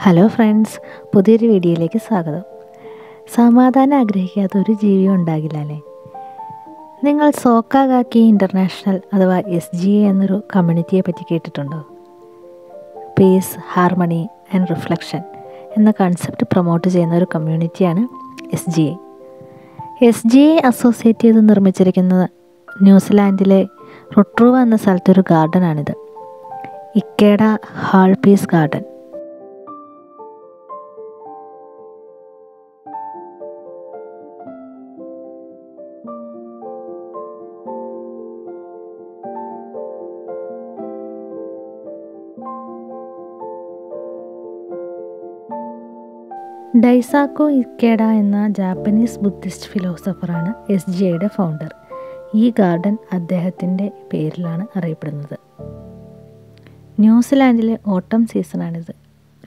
Hello friends പുതിയൊരു വീഡിയോയിലേക്ക് സ്വാഗതം. സമാധാനം ആഗ്രഹിക്കാത്ത ഒരു ജീവി ഉണ്ടാകില്ല അല്ലേ? നിങ്ങൾ സോക്കാഗാക്കി ഇന്റർനാഷണൽ അഥവാ എസ് ജി എ എന്നൊരു കമ്മ്യൂണിറ്റിയെ പറ്റി കേട്ടിട്ടുണ്ടോ? പീസ് ഹാർമണി ആൻഡ് റിഫ്ലക്ഷൻ എന്ന കൺസെപ്റ്റ് പ്രൊമോട്ട് ചെയ്യുന്ന ഒരു കമ്മ്യൂണിറ്റിയാണ് S G A S G A associate ചെയ്ത് നിർമ്മിച്ചിരിക്കുന്നത് ന്യൂസിലാൻഡിലെ റൊട്രൂവ എന്ന സ്ഥലത്തൊരു ഗാർഡനാണിത് Ikeda Hall Peace Garden. Daisaku Ikeda എന്ന ജാപ്പനീസ് ബുദ്ധിസ്റ്റ് ഫിലോസഫറാണ് എസ് ജി ഐയുടെ ഫൗണ്ടർ ഈ ഗാർഡൻ അദ്ദേഹത്തിന്റെ പേരിലാണ് അറിയപ്പെടുന്നത്. ന്യൂസിലാൻഡിലെ ഓട്ടം സീസണാണിത്.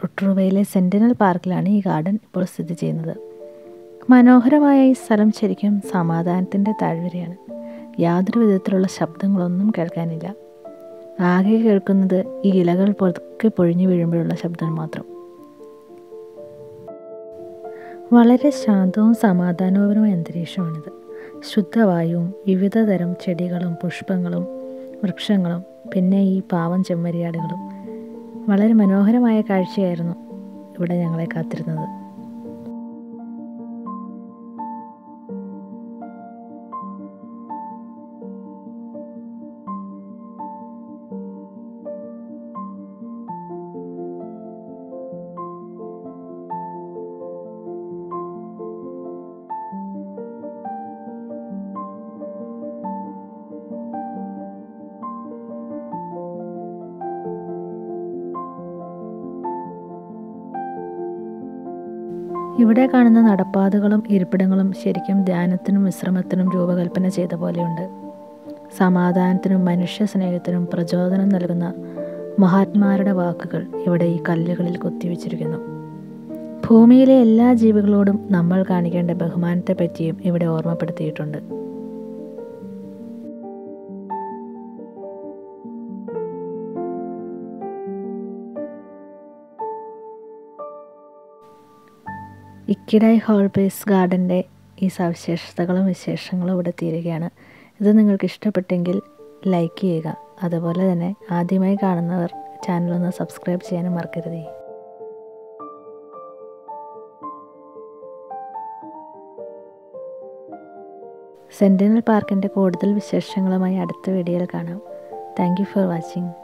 റൊട്ടറുവയിലെ സെന്റിനൽ പാർക്കിലാണ് ഈ ഗാർഡൻ ഇപ്പോൾ സ്ഥിതി ചെയ്യുന്നത്. മനോഹരമായ ഈ സ്ഥലം ശരിക്കും സമാധാനത്തിന്റെ താഴ്വരയാണ്. യാതൊരു വിധത്തിലുള്ള ശബ്ദങ്ങളൊന്നും കേൾക്കാനില്ല. ആകെ കേൾക്കുന്നത് ഈ ഇലകൾ പൊതുക്കെ പൊഴിഞ്ഞു വീഴുമ്പോഴുള്ള ശബ്ദം മാത്രം. വളരെ ശാന്തവും സമാധാനപരവുമായ അന്തരീക്ഷമാണിത്. ശുദ്ധവായുവും വിവിധതരം ചെടികളും പുഷ്പങ്ങളും വൃക്ഷങ്ങളും പിന്നെ ഈ പാവം ചെമ്മരിയാടുകളും വളരെ മനോഹരമായ കാഴ്ചയായിരുന്നു ഇവിടെ ഞങ്ങളെ കാത്തിരുന്നത്. ഇവിടെ കാണുന്ന നടപ്പാതകളും ഇരിപ്പിടങ്ങളും ശരിക്കും ധ്യാനത്തിനും വിശ്രമത്തിനും രൂപകൽപ്പന ചെയ്ത പോലെയുണ്ട്. സമാധാനത്തിനും മനുഷ്യ സ്നേഹത്തിനും പ്രചോദനം നൽകുന്ന മഹാത്മാരുടെ വാക്കുകൾ ഇവിടെ ഈ കല്ലുകളിൽ കുത്തിവെച്ചിരിക്കുന്നു. ഭൂമിയിലെ എല്ലാ ജീവികളോടും നമ്മൾ കാണിക്കേണ്ട ബഹുമാനത്തെപ്പറ്റിയും ഇവിടെ ഓർമ്മപ്പെടുത്തിയിട്ടുണ്ട്. ഇക്കിഡായ് ഹോൾ ബേസ് ഗാർഡന്റെ ഈ സവിശേഷതകളും വിശേഷങ്ങളും ഇവിടെ തീരുകയാണ്. ഇത് നിങ്ങൾക്ക് ഇഷ്ടപ്പെട്ടെങ്കിൽ ലൈക്ക് ചെയ്യുക. അതുപോലെ തന്നെ ആദ്യമായി കാണുന്നവർ ചാനലൊന്ന് സബ്സ്ക്രൈബ് ചെയ്യാനും മറക്കരുത്. കൂടുതൽ വിശേഷങ്ങളുമായി അടുത്ത വീഡിയോയിൽ കാണാം. For watching.